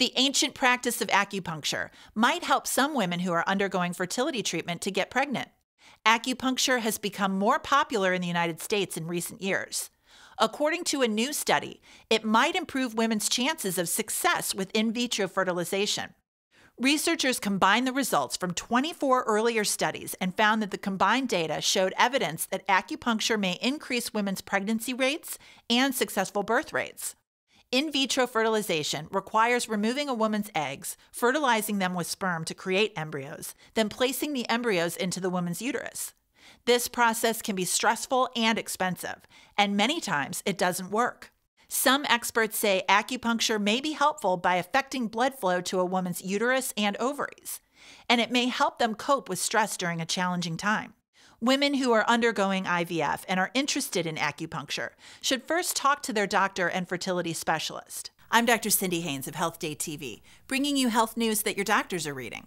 The ancient practice of acupuncture might help some women who are undergoing fertility treatment to get pregnant. Acupuncture has become more popular in the United States in recent years. According to a new study, it might improve women's chances of success with in vitro fertilization. Researchers combined the results from 24 earlier studies and found that the combined data showed evidence that acupuncture may increase women's pregnancy rates and successful birth rates. In vitro fertilization requires removing a woman's eggs, fertilizing them with sperm to create embryos, then placing the embryos into the woman's uterus. This process can be stressful and expensive, and many times it doesn't work. Some experts say acupuncture may be helpful by affecting blood flow to a woman's uterus and ovaries, and it may help them cope with stress during a challenging time. Women who are undergoing IVF and are interested in acupuncture should first talk to their doctor and fertility specialist. I'm Dr. Cindy Haines of HealthDay TV, bringing you health news that your doctors are reading.